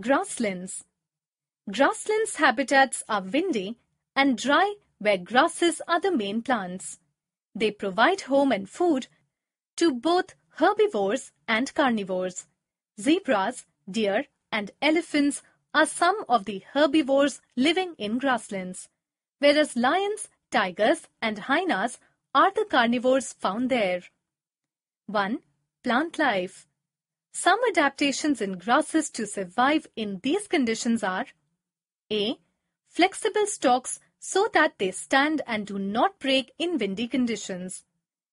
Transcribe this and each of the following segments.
Grasslands Grasslands habitats are windy and dry where grasses are the main plants. They provide home and food to both herbivores and carnivores. Zebras, deer, and elephants are some of the herbivores living in grasslands, whereas lions, tigers, and hyenas are the carnivores found there. 1. Plant life some adaptations in grasses to survive in these conditions are A. Flexible stalks so that they stand and do not break in windy conditions.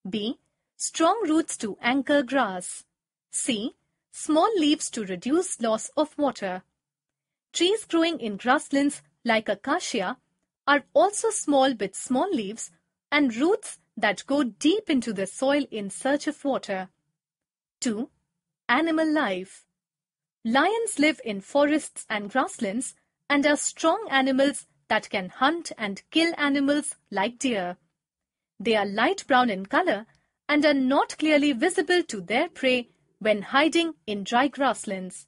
B. Strong roots to anchor grass. C. Small leaves to reduce loss of water. Trees growing in grasslands like acacia are also small with small leaves and roots that go deep into the soil in search of water. 2. Animal life. Lions live in forests and grasslands and are strong animals that can hunt and kill animals like deer. They are light brown in color and are not clearly visible to their prey when hiding in dry grasslands.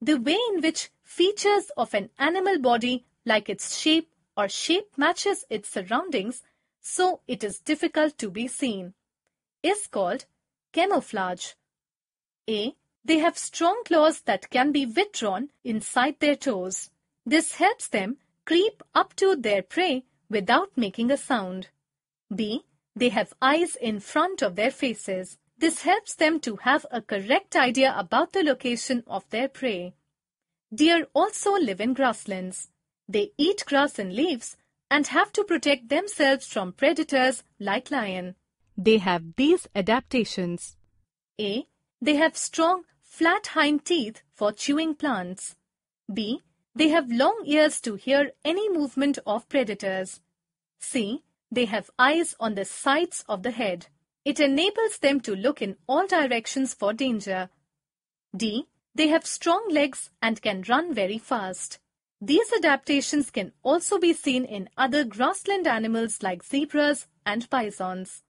The way in which features of an animal body like its shape or shape matches its surroundings so it is difficult to be seen is called camouflage. A. They have strong claws that can be withdrawn inside their toes. This helps them creep up to their prey without making a sound. B. They have eyes in front of their faces. This helps them to have a correct idea about the location of their prey. Deer also live in grasslands. They eat grass and leaves and have to protect themselves from predators like lion. They have these adaptations. A. They have strong, flat hind teeth for chewing plants. B. They have long ears to hear any movement of predators. C. They have eyes on the sides of the head. It enables them to look in all directions for danger. D. They have strong legs and can run very fast. These adaptations can also be seen in other grassland animals like zebras and bisons.